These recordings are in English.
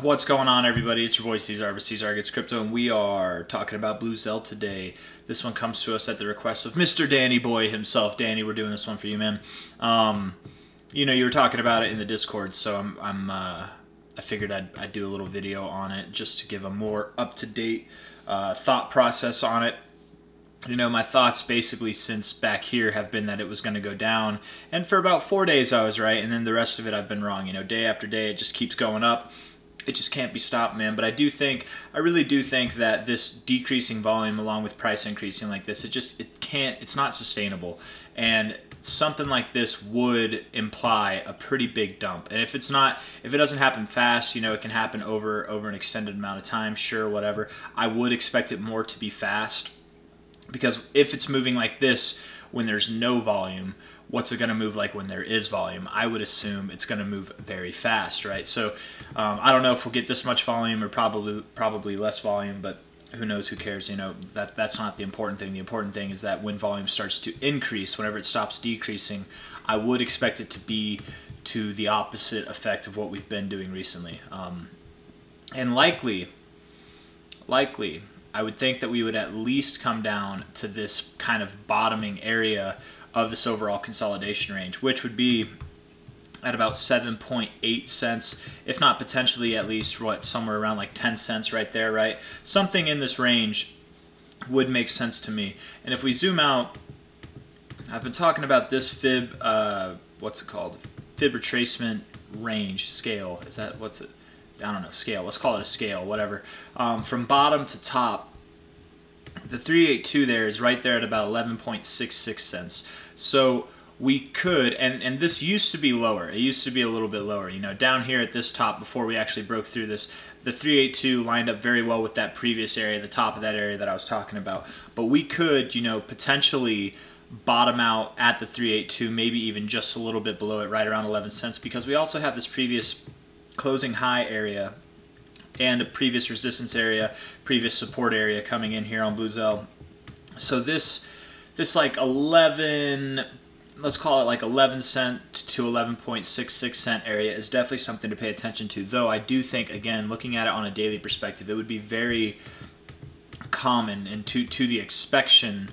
What's going on, everybody? It's your boy Caesar with C-Zar Gets Crypto, and we are talking about Bluzelle today. This one comes to us at the request of Mr. Danny Boy himself. Danny, we're doing this one for you, man. Um, you know, you were talking about it in the Discord, so I'm, I'm uh, I figured I'd, I'd do a little video on it just to give a more up to date uh, thought process on it you know, my thoughts basically since back here have been that it was going to go down. And for about four days, I was right. And then the rest of it, I've been wrong. You know, day after day, it just keeps going up it just can't be stopped, man. But I do think, I really do think that this decreasing volume along with price increasing like this, it just, it can't, it's not sustainable. And something like this would imply a pretty big dump. And if it's not, if it doesn't happen fast, you know, it can happen over, over an extended amount of time, sure, whatever. I would expect it more to be fast because if it's moving like this when there's no volume, what's it going to move like when there is volume? I would assume it's going to move very fast, right? So um, I don't know if we'll get this much volume or probably probably less volume, but who knows? Who cares? You know that that's not the important thing. The important thing is that when volume starts to increase, whenever it stops decreasing, I would expect it to be to the opposite effect of what we've been doing recently, um, and likely, likely. I would think that we would at least come down to this kind of bottoming area of this overall consolidation range, which would be at about 7.8 cents, if not potentially at least what somewhere around like 10 cents right there, right? Something in this range would make sense to me. And if we zoom out, I've been talking about this fib, uh, what's it called? Fib retracement range scale. Is that what's it? I don't know, scale. Let's call it a scale, whatever. Um, from bottom to top, the 382 there is right there at about 11.66 cents. So we could, and, and this used to be lower. It used to be a little bit lower. You know, down here at this top, before we actually broke through this, the 382 lined up very well with that previous area, the top of that area that I was talking about. But we could, you know, potentially bottom out at the 382, maybe even just a little bit below it, right around 11 cents, because we also have this previous closing high area and a previous resistance area, previous support area coming in here on Bluzelle. So this this like 11 let's call it like 11 cent to 11.66 cent area is definitely something to pay attention to though i do think again looking at it on a daily perspective it would be very common and to to the expectation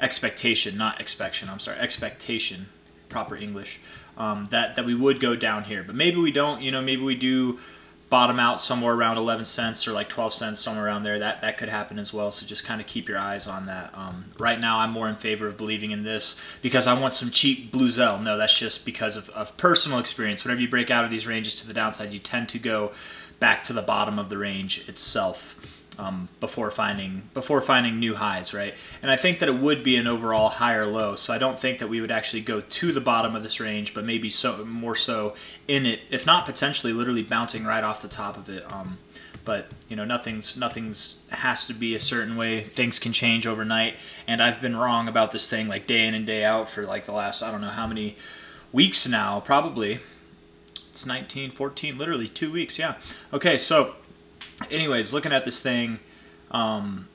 expectation not expectation i'm sorry expectation proper english um, that that we would go down here. But maybe we don't you know maybe we do bottom out somewhere around 11 cents or like 12 cents somewhere around there. That that could happen as well. So just kind of keep your eyes on that. Um, right now i'm more in favor of believing in this because i want some cheap Bluzelle no that's just because of, of personal experience. Whenever you break out of these ranges to the downside you tend to go back to the bottom of the range itself um, before finding before finding new highs, right? And I think that it would be an overall higher low. So I don't think that we would actually go to the bottom of this range, but maybe so more so in it, if not potentially literally bouncing right off the top of it. Um, but you know, nothing's nothing's has to be a certain way. Things can change overnight, and I've been wrong about this thing like day in and day out for like the last I don't know how many weeks now, probably. It's 19, 14, literally two weeks. Yeah. Okay, so anyways, looking at this thing, um,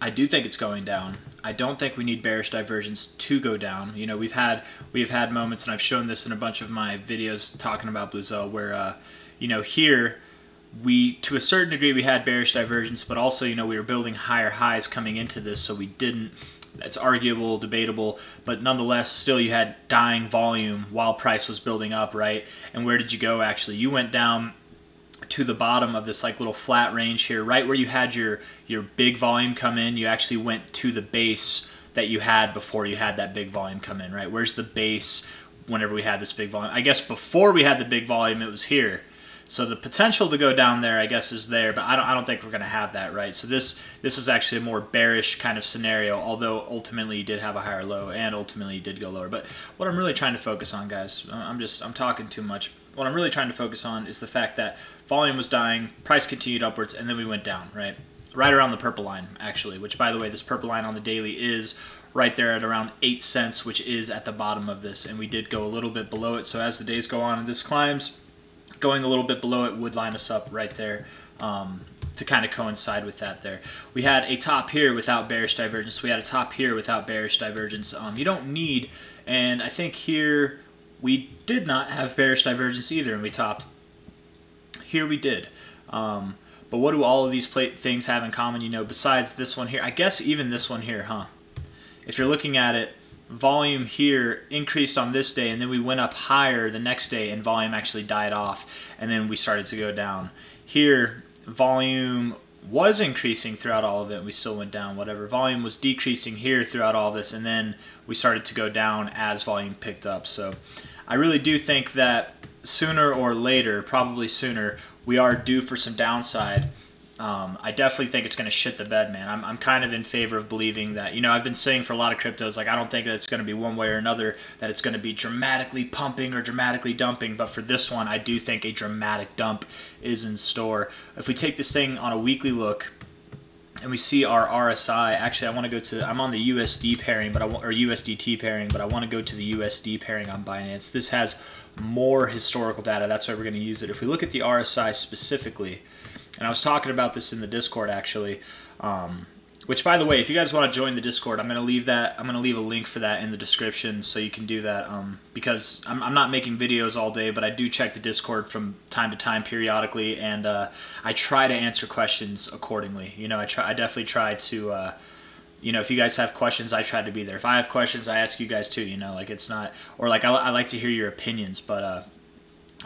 I do think it's going down. I don't think we need bearish divergence to go down. You know, we've had we've had moments, and I've shown this in a bunch of my videos talking about Bluzelle, where uh, you know here we to a certain degree we had bearish divergence, but also you know we were building higher highs coming into this, so we didn't. That's arguable, debatable, but nonetheless, still you had dying volume while price was building up, right? And where did you go actually? You went down to the bottom of this like little flat range here, right where you had your your big volume come in, you actually went to the base that you had before you had that big volume come in, right? Where's the base whenever we had this big volume? I guess before we had the big volume, it was here. So the potential to go down there, I guess, is there, but I don't, I don't think we're going to have that, right? So this this is actually a more bearish kind of scenario, although ultimately you did have a higher low and ultimately you did go lower. But what I'm really trying to focus on, guys, I'm just I'm talking too much. What I'm really trying to focus on is the fact that volume was dying, price continued upwards, and then we went down, right? Right around the purple line, actually, which, by the way, this purple line on the daily is right there at around 8 cents, which is at the bottom of this, and we did go a little bit below it. So as the days go on and this climbs, going a little bit below it would line us up right there um, to kind of coincide with that there. We had a top here without bearish divergence. We had a top here without bearish divergence. Um, you don't need, and I think here we did not have bearish divergence either, and we topped here we did. Um, but what do all of these plate things have in common? You know, besides this one here, I guess even this one here, huh? If you're looking at it, volume here increased on this day, and then we went up higher the next day, and volume actually died off, and then we started to go down. Here, volume was increasing throughout all of it. We still went down, whatever. Volume was decreasing here throughout all this, and then we started to go down as volume picked up. So I really do think that sooner or later, probably sooner, we are due for some downside. Um, I definitely think it's going to shit the bed, man. I'm, I'm kind of in favor of believing that. You know, I've been saying for a lot of cryptos, like, I don't think that it's going to be one way or another, that it's going to be dramatically pumping or dramatically dumping. But for this one, I do think a dramatic dump is in store. If we take this thing on a weekly look, and we see our RSI. Actually, I want to go to. I'm on the USD pairing, but I want or USDT pairing, but I want to go to the USD pairing on Binance. This has more historical data. That's why we're going to use it. If we look at the RSI specifically, and I was talking about this in the Discord actually. Um, which, by the way, if you guys want to join the Discord, I'm gonna leave that. I'm gonna leave a link for that in the description, so you can do that. Um, because I'm, I'm not making videos all day, but I do check the Discord from time to time, periodically, and uh, I try to answer questions accordingly. You know, I try. I definitely try to. Uh, you know, if you guys have questions, I try to be there. If I have questions, I ask you guys too. You know, like it's not, or like I, I like to hear your opinions, but uh,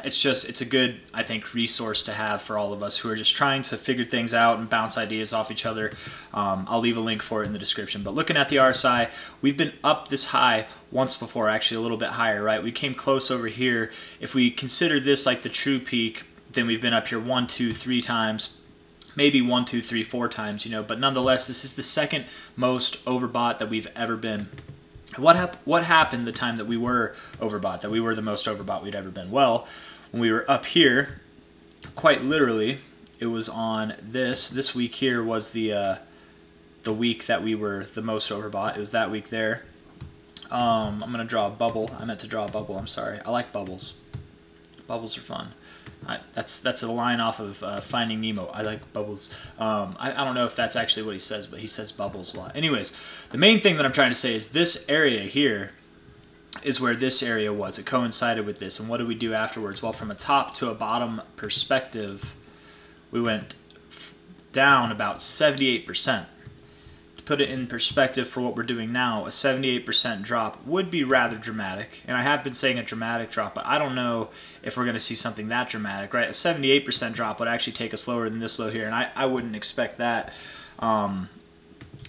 it's just it's a good I think resource to have for all of us who are just trying to figure things out and bounce ideas off each other. Um, I'll leave a link for it in the description. But looking at the RSI, we've been up this high once before, actually a little bit higher, right? We came close over here. If we consider this like the true peak, then we've been up here one, two, three times maybe one, two, three, four times, you know. But nonetheless, this is the second most overbought that we've ever been. What hap- what happened the time that we were overbought, that we were the most overbought we'd ever been? Well, when we were up here, quite literally, it was on this. This week here was the uh, the week that we were the most overbought. It was that week there. Um, I'm gonna draw a bubble. I meant to draw a bubble. I'm sorry. I like bubbles. Bubbles are fun. I, that's that's a line off of uh, Finding Nemo. I like bubbles. Um, I, I don't know if that's actually what he says, but he says bubbles a lot. Anyways, the main thing that I'm trying to say is this area here is where this area was. It coincided with this. And what did we do afterwards? Well, from a top to a bottom perspective, we went down about 78% put it in perspective for what we're doing now, a 78% drop would be rather dramatic. And I have been saying a dramatic drop, but I don't know if we're going to see something that dramatic, right? A 78% drop would actually take us lower than this low here, and I, I wouldn't expect that. Um,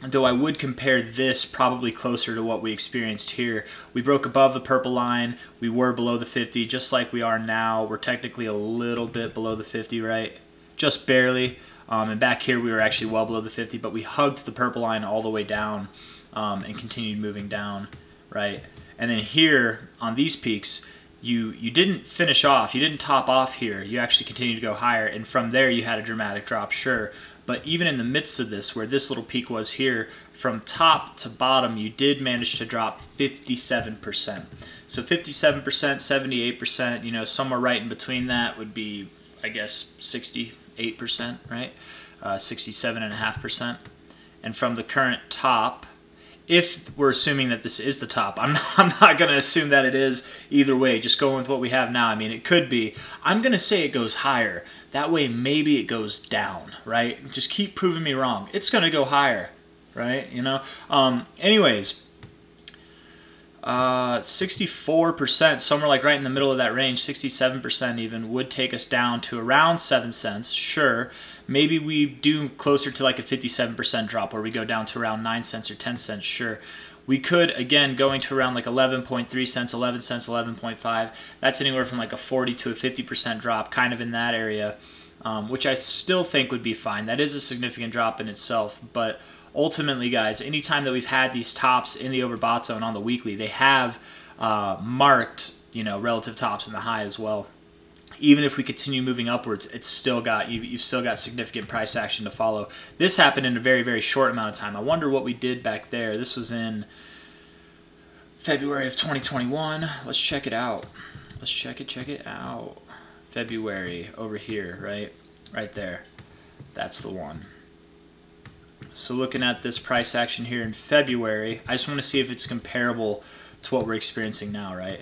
though I would compare this probably closer to what we experienced here. We broke above the purple line. We were below the 50, just like we are now. We're technically a little bit below the 50, right? Just barely. Um, and back here, we were actually well below the 50, but we hugged the purple line all the way down um, and continued moving down, right? And then here on these peaks, you you didn't finish off, you didn't top off here. You actually continued to go higher, and from there you had a dramatic drop, sure. But even in the midst of this, where this little peak was here, from top to bottom, you did manage to drop 57%. So 57%, 78%, you know, somewhere right in between that would be, I guess, 60 8%, right? Uh, 67.5%. And from the current top, if we're assuming that this is the top, I'm not, I'm not going to assume that it is either way. Just going with what we have now. I mean, it could be. I'm going to say it goes higher. That way, maybe it goes down, right? Just keep proving me wrong. It's going to go higher, right? You know. Um, anyways, uh, 64%, somewhere like right in the middle of that range, 67% even, would take us down to around 7 cents. Sure, maybe we do closer to like a 57% drop where we go down to around 9 cents or 10 cents. Sure. We could, again, going to around like 11.3 cents, 11 cents, 11.5. That's anywhere from like a 40 to a 50% drop, kind of in that area, um, which I still think would be fine. That is a significant drop in itself, but ultimately, guys, anytime that we've had these tops in the overbought zone on the weekly, they have uh, marked, you know, relative tops in the high as well. Even if we continue moving upwards, it's still got you've, you've still got significant price action to follow. This happened in a very very short amount of time. I wonder what we did back there. This was in February of 2021. Let's check it out. Let's check it. Check it out. February over here, right, right there. That's the one. So looking at this price action here in February, I just want to see if it's comparable to what we're experiencing now, right?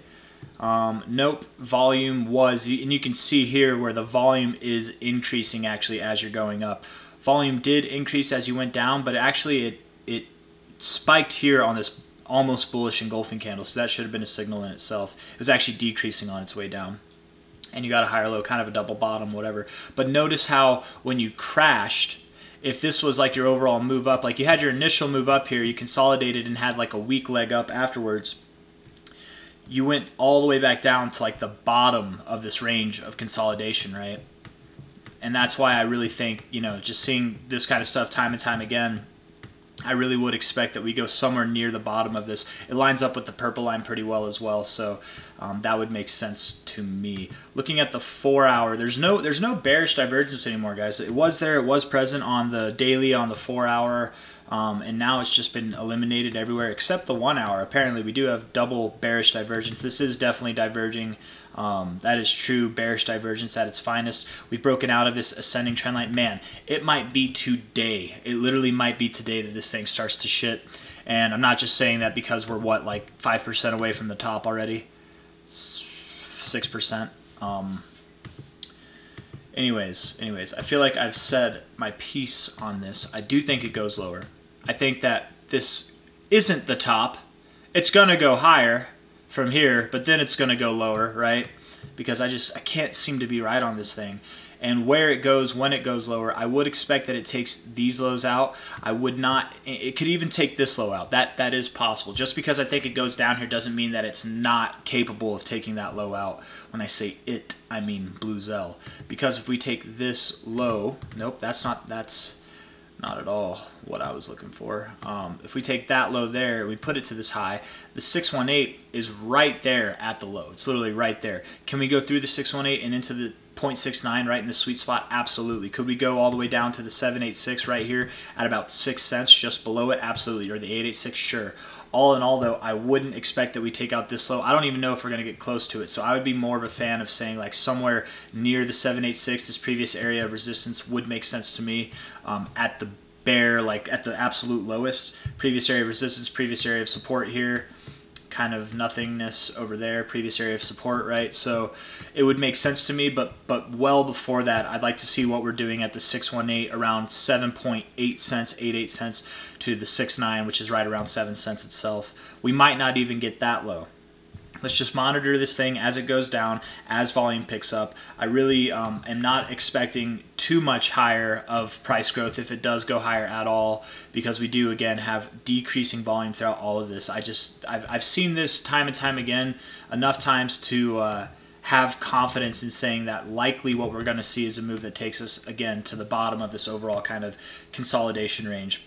Um, nope, volume was, and you can see here where the volume is increasing actually as you're going up. Volume did increase as you went down, but actually it, it spiked here on this almost bullish engulfing candle, so that should have been a signal in itself. It was actually decreasing on its way down. And you got a higher low, kind of a double bottom, whatever. But notice how when you crashed, if this was like your overall move up, like you had your initial move up here, you consolidated and had like a weak leg up afterwards, you went all the way back down to like the bottom of this range of consolidation, right? And that's why I really think, you know, just seeing this kind of stuff time and time again, I really would expect that we go somewhere near the bottom of this. It lines up with the purple line pretty well as well, so um, that would make sense to me. Looking at the four hour, there's no there's no bearish divergence anymore, guys. It was there, it was present on the daily, on the four hour, um, and now it's just been eliminated everywhere except the one hour. Apparently, we do have double bearish divergence. This is definitely diverging. Um, that is true bearish divergence at its finest. We've broken out of this ascending trend line. Man, it might be today. It literally might be today that this thing starts to shit. And I'm not just saying that because we're what like five percent away from the top already, six percent. Um, anyways, anyways, I feel like I've said my piece on this. I do think it goes lower. I think that this isn't the top. It's to go higher from here, but then it's to go lower, right? Because I just I can't seem to be right on this thing. And where it goes, when it goes lower, I would expect that it takes these lows out. I would not. It could even take this low out. That that is possible. Just because I think it goes down here doesn't mean that it's not capable of taking that low out. When I say it, I mean Bluzelle. Because if we take this low, nope, that's not. That's not at all what I was looking for. Um, if we take that low there, we put it to this high, the 618 is right there at the low. It's literally right there. Can we go through the 618 and into the 0.69 right in the sweet spot? Absolutely. Could we go all the way down to the 786 right here at about 6 cents just below it? Absolutely. Or the 886? Sure. All in all, though, I wouldn't expect that we take out this low. I don't even know if we're going to get close to it. So I would be more of a fan of saying like somewhere near the 786, this previous area of resistance would make sense to me um, at the bear, like at the absolute lowest. Previous area of resistance, previous area of support here kind of nothingness over there, previous area of support, right? So it would make sense to me, but but well before that, I'd like to see what we're doing at the 618 around 7.8 cents, 88 cents to the 69, which is right around 7 cents itself. We might not even get that low. Let's just monitor this thing as it goes down, as volume picks up. I really um, am not expecting too much higher of price growth if it does go higher at all, because we do again have decreasing volume throughout all of this. I just I've, I've seen this time and time again enough times to. Uh, have confidence in saying that likely what we're going to see is a move that takes us again to the bottom of this overall kind of consolidation range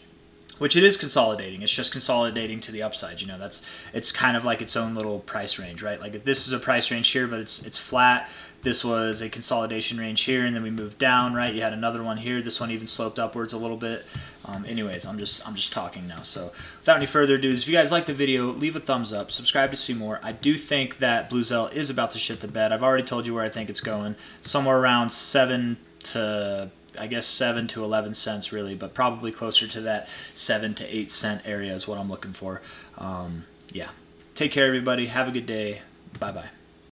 which it is consolidating. It's just consolidating to the upside. You know, that's it's kind of like its own little price range, right? Like this is a price range here, but it's it's flat. This was a consolidation range here, and then we moved down, right? You had another one here. This one even sloped upwards a little bit. Um, anyways, I'm just I'm just talking now. So without any further ado, if you guys like the video, leave a thumbs up, subscribe to see more. I do think that Bluzelle is about to shit the bed. I've already told you where I think it's going, somewhere around seven to I guess seven to eleven cents really, but probably closer to that seven to eight cent area is what I'm looking for. Um, yeah. Take care, everybody. Have a good day. Bye bye.